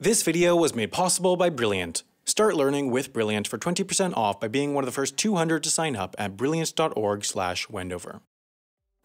This video was made possible by Brilliant. Start learning with Brilliant for 20% off by being one of the first 200 to sign up at brilliant.org/wendover.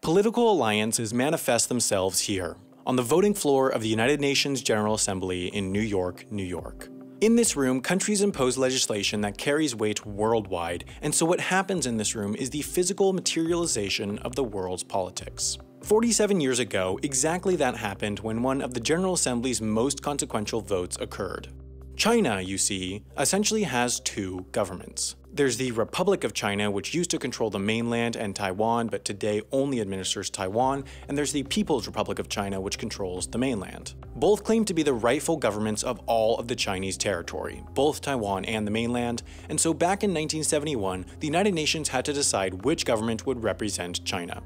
Political alliances manifest themselves here, on the voting floor of the United Nations General Assembly in New York, New York. In this room, countries impose legislation that carries weight worldwide, and so what happens in this room is the physical materialization of the world's politics. 47 years ago, exactly that happened when one of the General Assembly's most consequential votes occurred. China, you see, essentially has two governments. There's the Republic of China, which used to control the mainland and Taiwan, but today only administers Taiwan, and there's the People's Republic of China, which controls the mainland. Both claim to be the rightful governments of all of the Chinese territory, both Taiwan and the mainland, and so back in 1971, the United Nations had to decide which government would represent China.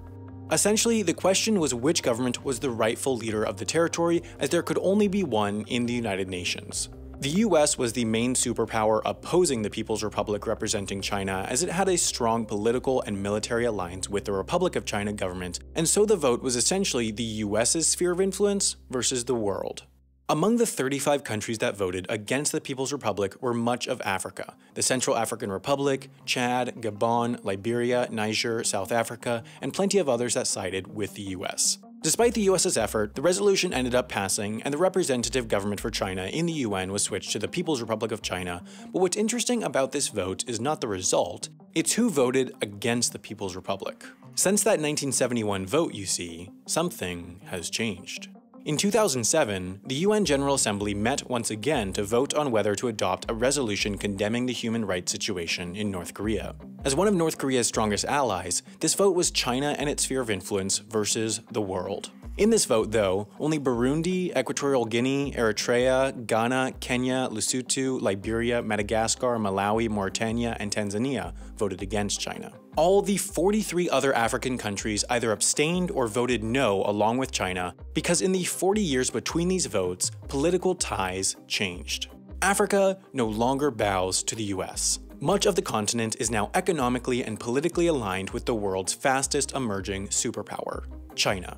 Essentially, the question was which government was the rightful leader of the territory, as there could only be one in the United Nations. The US was the main superpower opposing the People's Republic representing China, as it had a strong political and military alliance with the Republic of China government, and so the vote was essentially the US's sphere of influence versus the world. Among the 35 countries that voted against the People's Republic were much of Africa the Central African Republic, Chad, Gabon, Liberia, Niger, South Africa, and plenty of others that sided with the US. Despite the US's effort, the resolution ended up passing, and the representative government for China in the UN was switched to the People's Republic of China. But what's interesting about this vote is not the result, it's who voted against the People's Republic. Since that 1971 vote, you see, something has changed. In 2007, the UN General Assembly met once again to vote on whether to adopt a resolution condemning the human rights situation in North Korea. As one of North Korea's strongest allies, this vote was China and its sphere of influence versus the world. In this vote, though, only Burundi, Equatorial Guinea, Eritrea, Ghana, Kenya, Lesotho, Liberia, Madagascar, Malawi, Mauritania, and Tanzania voted against China. All the 43 other African countries either abstained or voted no along with China because in the 40 years between these votes, political ties changed. Africa no longer bows to the US. Much of the continent is now economically and politically aligned with the world's fastest emerging superpower, China.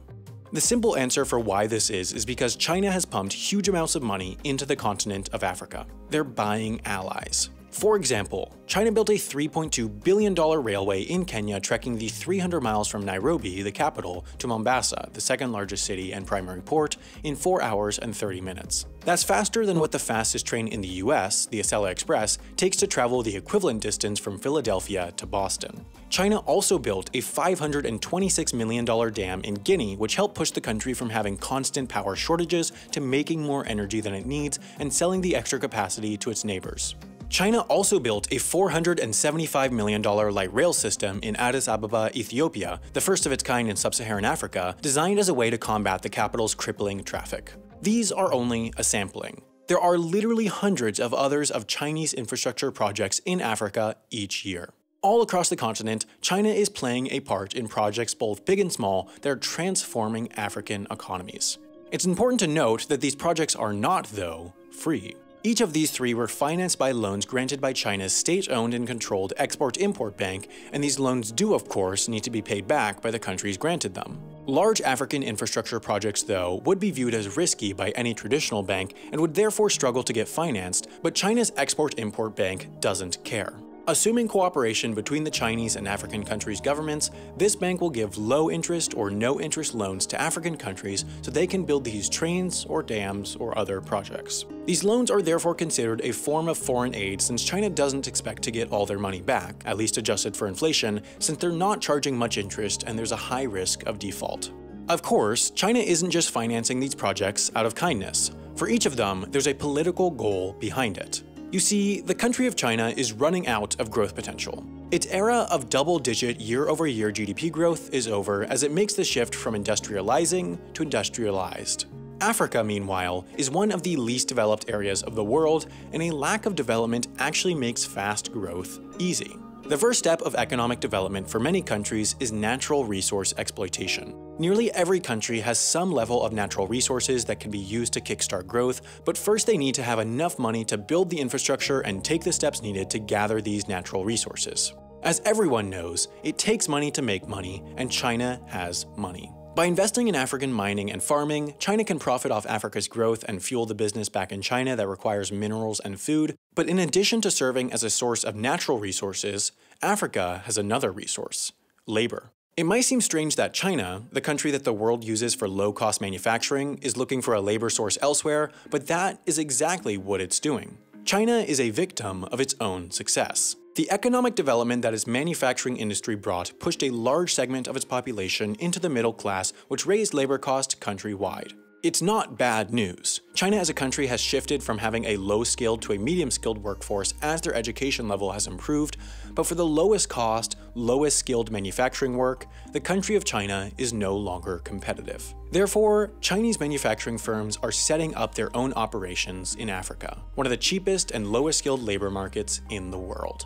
The simple answer for why this is is because China has pumped huge amounts of money into the continent of Africa. They're buying allies. For example, China built a $3.2 billion railway in Kenya trekking the 300 miles from Nairobi, the capital, to Mombasa, the second largest city and primary port, in 4 hours and 30 minutes. That's faster than what the fastest train in the US, the Acela Express, takes to travel the equivalent distance from Philadelphia to Boston. China also built a $526 million dam in Guinea, which helped push the country from having constant power shortages to making more energy than it needs and selling the extra capacity to its neighbors. China also built a $475 million light rail system in Addis Ababa, Ethiopia, the first of its kind in sub-Saharan Africa, designed as a way to combat the capital's crippling traffic. These are only a sampling. There are literally hundreds of others of Chinese infrastructure projects in Africa each year. All across the continent, China is playing a part in projects both big and small that are transforming African economies. It's important to note that these projects are not, though, free. Each of these three were financed by loans granted by China's state-owned and controlled Export-Import Bank, and these loans do of course need to be paid back by the countries granted them. Large African infrastructure projects, though, would be viewed as risky by any traditional bank and would therefore struggle to get financed, but China's Export-Import Bank doesn't care. Assuming cooperation between the Chinese and African countries' governments, this bank will give low interest or no interest loans to African countries so they can build these trains or dams or other projects. These loans are therefore considered a form of foreign aid since China doesn't expect to get all their money back, at least adjusted for inflation, since they're not charging much interest and there's a high risk of default. Of course, China isn't just financing these projects out of kindness. For each of them, there's a political goal behind it. You see, the country of China is running out of growth potential. Its era of double-digit year-over-year GDP growth is over as it makes the shift from industrializing to industrialized. Africa, meanwhile, is one of the least developed areas of the world, and a lack of development actually makes fast growth easy. The first step of economic development for many countries is natural resource exploitation. Nearly every country has some level of natural resources that can be used to kickstart growth, but first they need to have enough money to build the infrastructure and take the steps needed to gather these natural resources. As everyone knows, it takes money to make money, and China has money. By investing in African mining and farming, China can profit off Africa's growth and fuel the business back in China that requires minerals and food. But in addition to serving as a source of natural resources, Africa has another resource labor. It might seem strange that China, the country that the world uses for low cost manufacturing, is looking for a labor source elsewhere, but that is exactly what it's doing. China is a victim of its own success. The economic development that its manufacturing industry brought pushed a large segment of its population into the middle class, which raised labor costs countrywide. It's not bad news. China as a country has shifted from having a low-skilled to a medium-skilled workforce as their education level has improved, but for the lowest cost, lowest skilled manufacturing work, the country of China is no longer competitive. Therefore, Chinese manufacturing firms are setting up their own operations in Africa, one of the cheapest and lowest skilled labor markets in the world.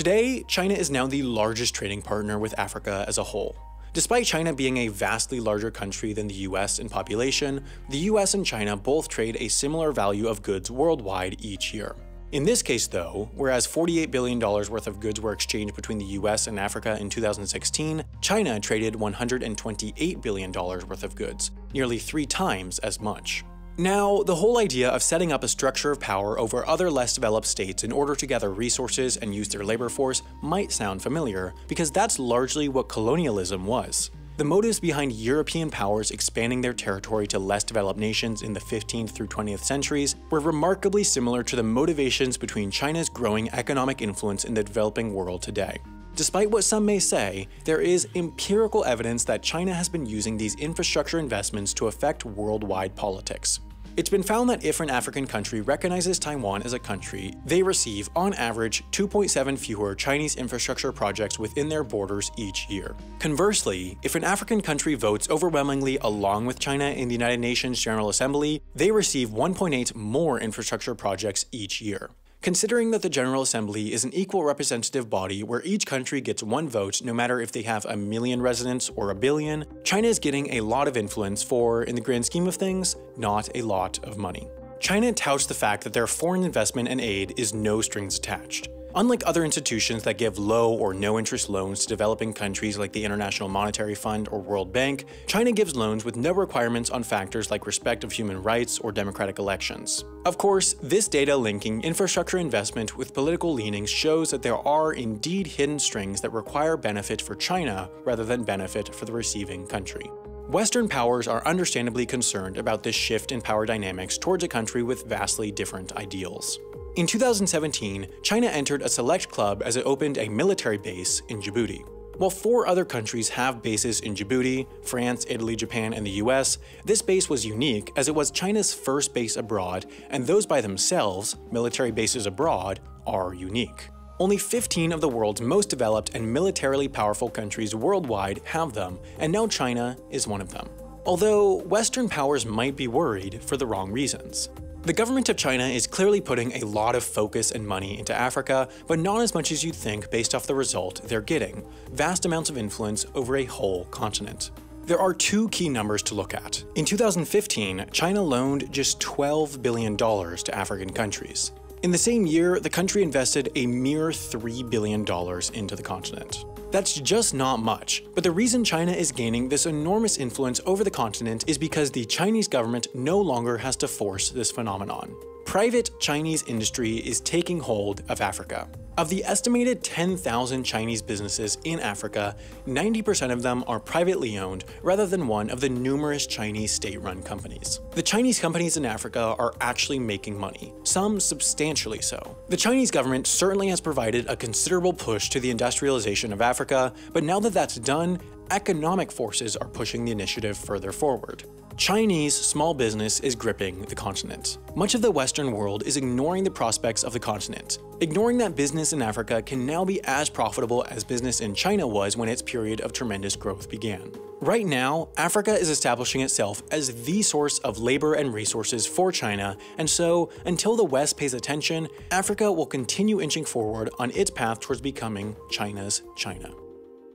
Today, China is now the largest trading partner with Africa as a whole. Despite China being a vastly larger country than the US in population, the US and China both trade a similar value of goods worldwide each year. In this case, though, whereas $48 billion worth of goods were exchanged between the US and Africa in 2016, China traded $128 billion worth of goods, nearly three times as much. Now, the whole idea of setting up a structure of power over other less developed states in order to gather resources and use their labor force might sound familiar, because that's largely what colonialism was. The motives behind European powers expanding their territory to less developed nations in the 15th through 20th centuries were remarkably similar to the motivations between China's growing economic influence in the developing world today. Despite what some may say, there is empirical evidence that China has been using these infrastructure investments to affect worldwide politics. It's been found that if an African country recognizes Taiwan as a country, they receive, on average, 2.7 fewer Chinese infrastructure projects within their borders each year. Conversely, if an African country votes overwhelmingly along with China in the United Nations General Assembly, they receive 1.8 more infrastructure projects each year. Considering that the General Assembly is an equal representative body where each country gets one vote no matter if they have a million residents or a billion, China is getting a lot of influence for, in the grand scheme of things, not a lot of money. China touts the fact that their foreign investment and aid is no strings attached. Unlike other institutions that give low or no interest loans to developing countries like the International Monetary Fund or World Bank, China gives loans with no requirements on factors like respect of human rights or democratic elections. Of course, this data linking infrastructure investment with political leanings shows that there are indeed hidden strings that require benefit for China rather than benefit for the receiving country. Western powers are understandably concerned about this shift in power dynamics towards a country with vastly different ideals. In 2017, China entered a select club as it opened a military base in Djibouti. While four other countries have bases in Djibouti France, Italy, Japan, and the US this base was unique as it was China's first base abroad, and those by themselves, military bases abroad, are unique. Only 15 of the world's most developed and militarily powerful countries worldwide have them, and now China is one of them. Although Western powers might be worried for the wrong reasons. The government of China is clearly putting a lot of focus and money into Africa, but not as much as you'd think based off the result they're getting vast amounts of influence over a whole continent. There are two key numbers to look at. In 2015, China loaned just $12 billion to African countries. In the same year, the country invested a mere $3 billion into the continent. That's just not much, but the reason China is gaining this enormous influence over the continent is because the Chinese government no longer has to force this phenomenon. Private Chinese industry is taking hold of Africa. Of the estimated 10,000 Chinese businesses in Africa, 90% of them are privately owned rather than one of the numerous Chinese state-run companies. The Chinese companies in Africa are actually making money, some substantially so. The Chinese government certainly has provided a considerable push to the industrialization of Africa, but now that that's done, economic forces are pushing the initiative further forward. Chinese small business is gripping the continent. Much of the Western world is ignoring the prospects of the continent, ignoring that business in Africa can now be as profitable as business in China was when its period of tremendous growth began. Right now, Africa is establishing itself as the source of labor and resources for China, and so, until the West pays attention, Africa will continue inching forward on its path towards becoming China's China.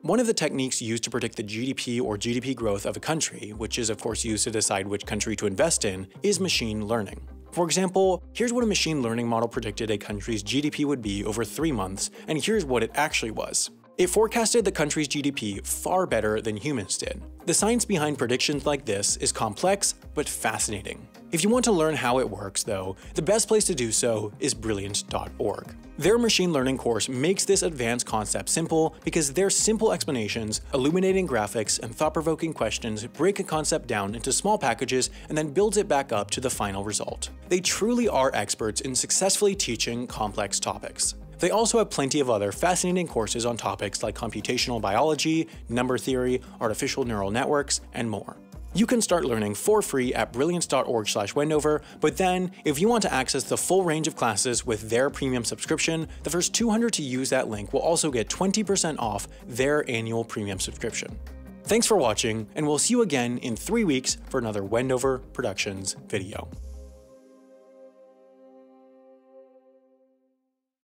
One of the techniques used to predict the GDP or GDP growth of a country, which is of course used to decide which country to invest in, is machine learning. For example, here's what a machine learning model predicted a country's GDP would be over three months, and here's what it actually was. It forecasted the country's GDP far better than humans did. The science behind predictions like this is complex but fascinating. If you want to learn how it works, though, the best place to do so is Brilliant.org. Their machine learning course makes this advanced concept simple because their simple explanations, illuminating graphics, and thought-provoking questions break a concept down into small packages and then builds it back up to the final result. They truly are experts in successfully teaching complex topics. They also have plenty of other fascinating courses on topics like computational biology, number theory, artificial neural networks, and more. You can start learning for free at brilliant.org slash Wendover, but then, if you want to access the full range of classes with their premium subscription, the first 200 to use that link will also get 20% off their annual premium subscription. Thanks for watching, and we'll see you again in three weeks for another Wendover Productions video.